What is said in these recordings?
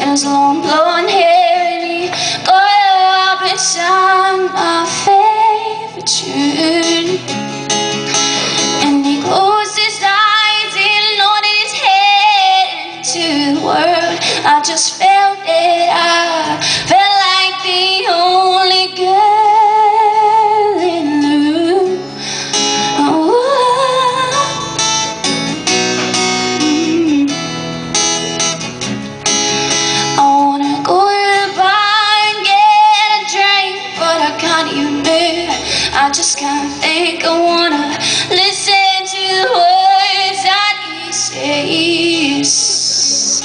and his long blonde hair. I just can't think. I wanna listen to the words that he says.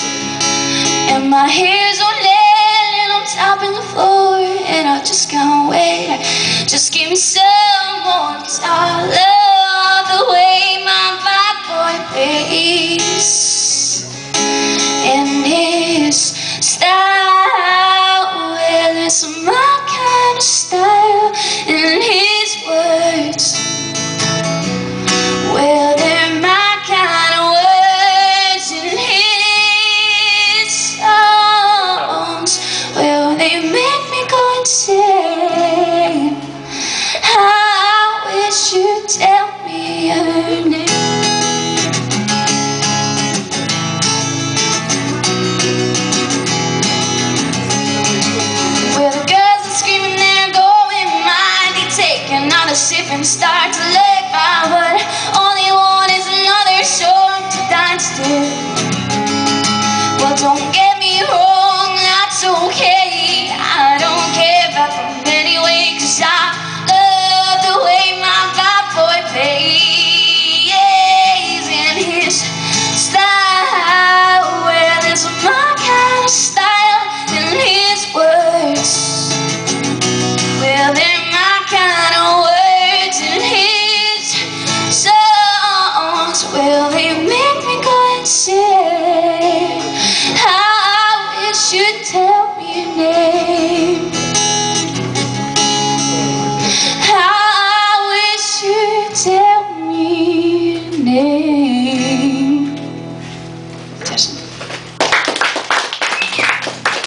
And my hair's on end and I'm tapping the floor. And I just can't wait. Just give me some more. Cause I love the way my bad boy plays. ship and start to lay my. Say How I wish you'd tell me now.